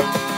Bye.